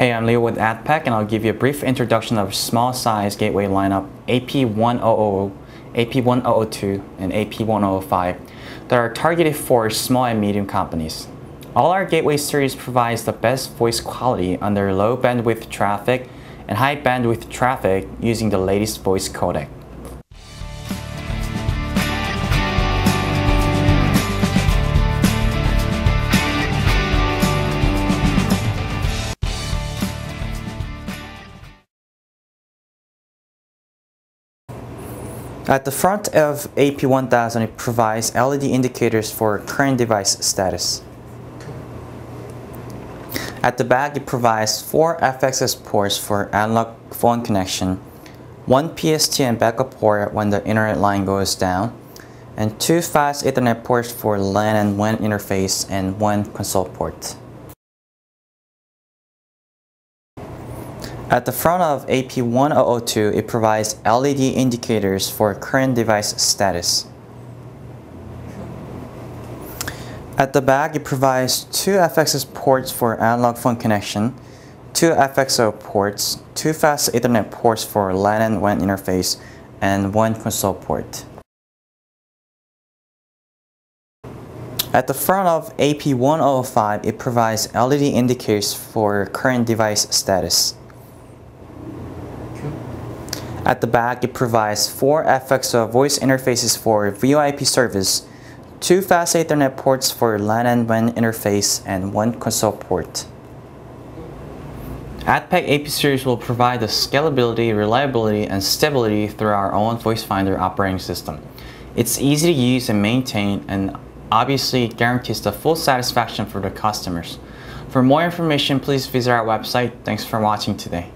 Hey, I'm Leo with AddPac and I'll give you a brief introduction of small size gateway lineup AP100, AP1002, and AP1005 that are targeted for small and medium companies. All our gateway series provides the best voice quality under low bandwidth traffic and high bandwidth traffic using the latest voice codec. At the front of AP1000, it provides LED indicators for current device status. At the back, it provides four FXS ports for analog phone connection, one PSTN backup port when the internet line goes down, and two fast Ethernet ports for LAN and WAN interface and one console port. At the front of AP1002, it provides LED indicators for current device status. At the back, it provides two FXS ports for analog phone connection, two FXO ports, two fast Ethernet ports for LAN and WAN interface, and one console port. At the front of AP1005, it provides LED indicators for current device status. At the back, it provides four FXO voice interfaces for VoIP service, two fast Ethernet ports for LAN and WAN interface, and one console port. AddPac AP series will provide the scalability, reliability, and stability through our own VoiceFinder operating system. It's easy to use and maintain and obviously guarantees the full satisfaction for the customers. For more information, please visit our website. Thanks for watching today.